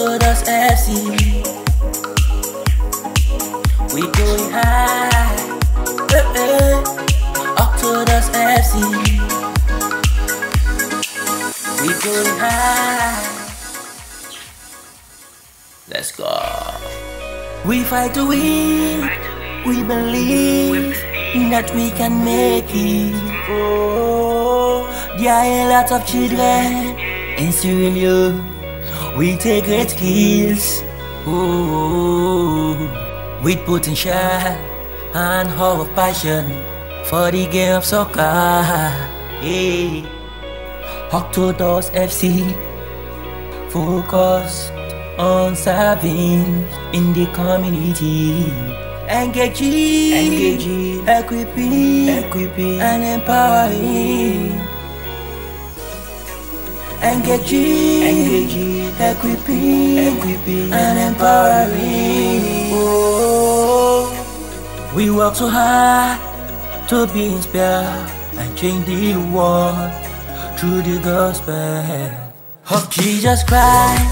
Orthodox FC. We going high. Eh, eh. Orthodox FC. We going high. Let's go. We fight to win. We believe that we can make it. Oh, there are a lot of children in Leone. We take great skills. Oh, with potential and of passion for the game of soccer. Hey, Orthodox FC focus on serving in the community. Engaging, engaging, equipping, equipping, and empowering. Engaging, engaging, equipping, equipping, and empowering. Oh, we work so hard to be inspired and change the world through the gospel of Jesus Christ.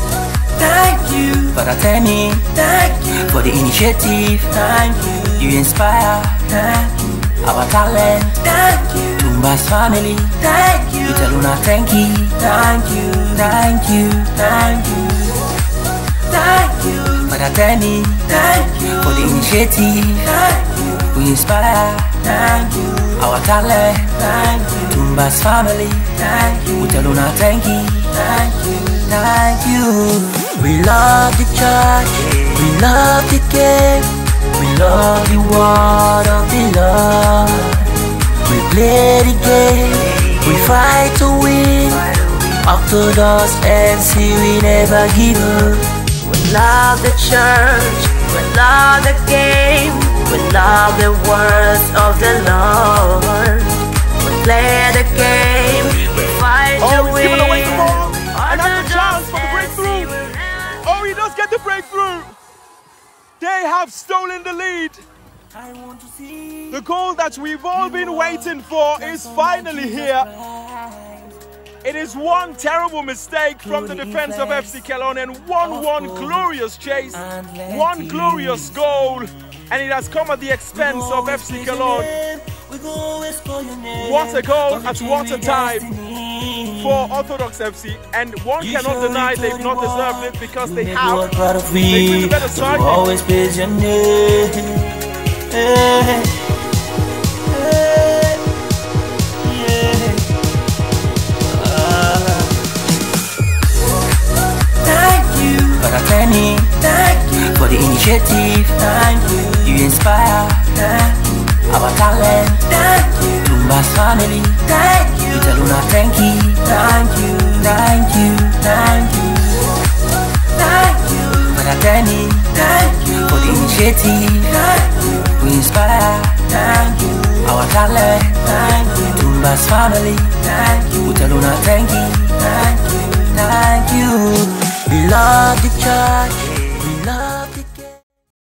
Thank you for attending. Thank you for the initiative. Thank you. You inspire. Thank you. Our talent. Thank you. Tumba's family. Thank you. Italuna thank you. Thank you. Thank you. Thank you. Thank you for attending. Thank you for the initiative. Thank you. We inspire. Thank you. Our talent. Thank you. Tumba's family. Thank you. Italuna thank you. Thank you. Thank you. We love the church, we love the game, we love the word of the Lord. We play the game, we fight to win. Orthodox FC, we never give up. We love the church, we love the game, we love the words of the Lord. We play the game, we fight Oh, to he's win. giving away the ball. And Orthodox that's a chance for the breakthrough. Oh, he does get the breakthrough. They have stolen the lead. I want to see The goal that we've all been waiting for is finally here. It is one terrible mistake from the defense of FC Kallon and one one glorious chase, one glorious goal, and it has come at the expense of FC Kallon. What a goal at what a time for Orthodox FC, and one cannot deny they've not deserved it because they have. They've been the better side. Initiative. Thank you. You inspire. Thank you. Our talent. Thank you. Tumba's family. Thank you. Italuna thank you. Thank you. Thank you. Thank you. Thank you attending. Thank you for the initiative. Thank you. We inspire. Thank you. Our talent. Thank you. Tumba's family. Thank you. Utaluna thank you.